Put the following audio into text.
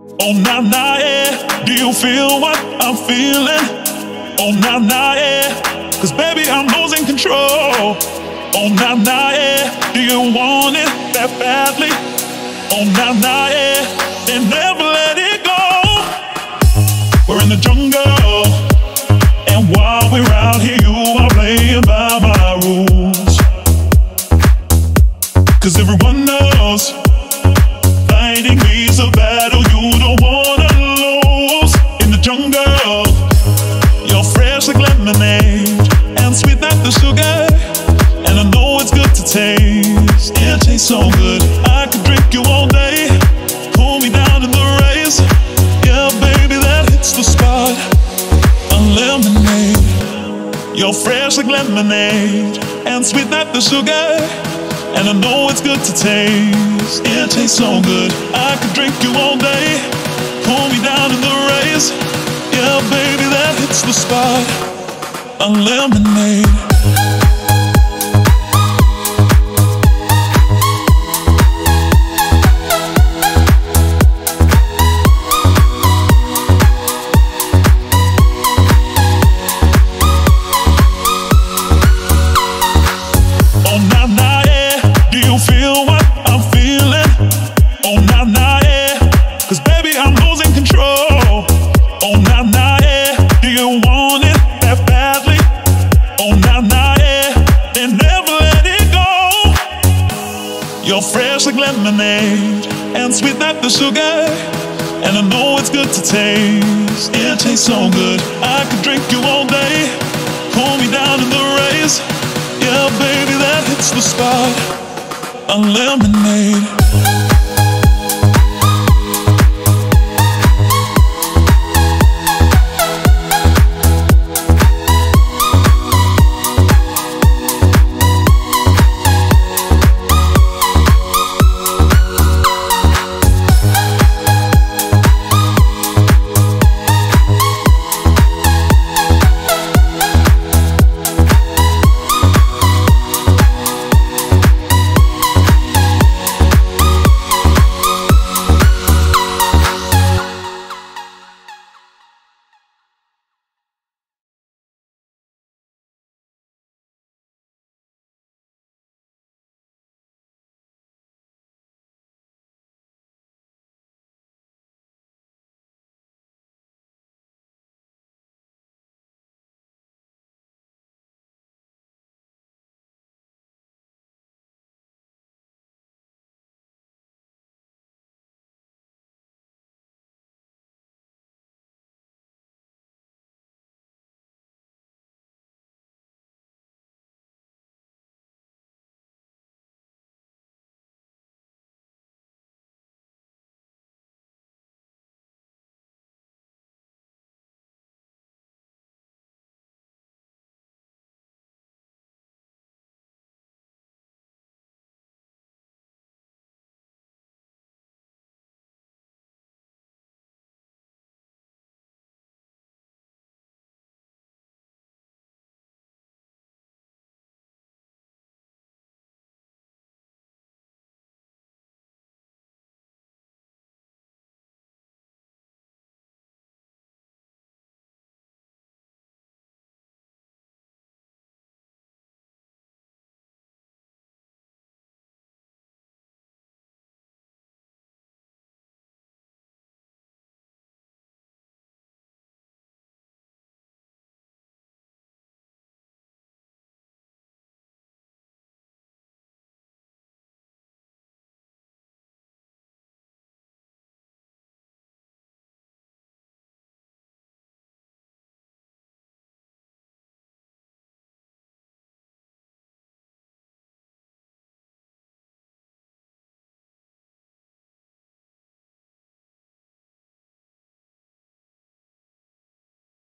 Oh, nah, nah, yeah. Do you feel what I'm feeling? Oh, nah, nah, yeah. Cause baby, I'm losing control. Oh, nah, nah, yeah. Do you want it that badly? Oh, nah, nah, yeah. Then never let it go. We're in the jungle. And while we're out here, you are playing by my rules. Cause everyone knows fighting me's a battle lemonade and sweet like the sugar. And I know it's good to taste. It tastes so good. I could drink you all day. Pull me down in the race. Yeah, baby, that hits the spot. A lemonade. You're fresh like lemonade and sweet like the sugar. And I know it's good to taste. It tastes so good. I could drink you all day. Pull me down in the race. Yeah, baby, that hits the spot. A lemonade and sweet like the sugar. And I know it's good to taste. It tastes so good. I could drink you all day. Pull me down in the race. Yeah, baby, that hits the spot. A lemonade.